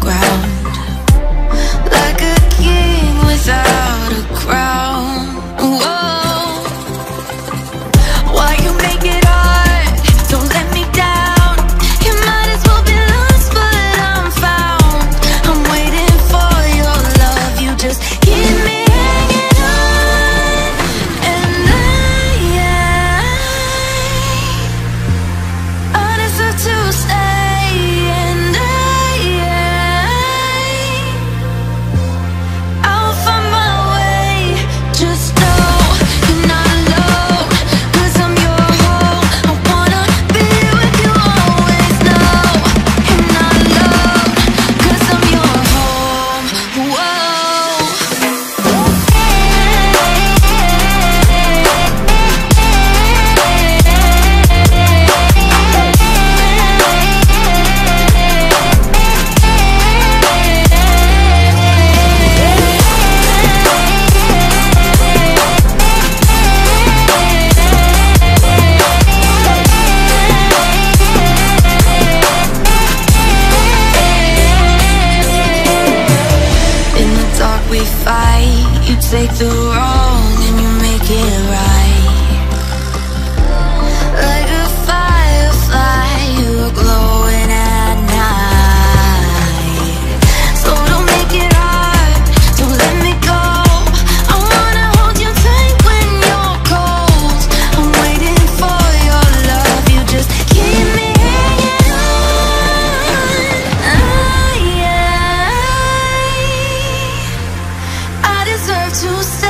ground. the wrong and you make it right. to say